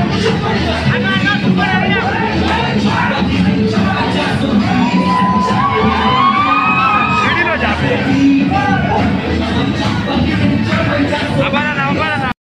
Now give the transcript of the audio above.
Yeah.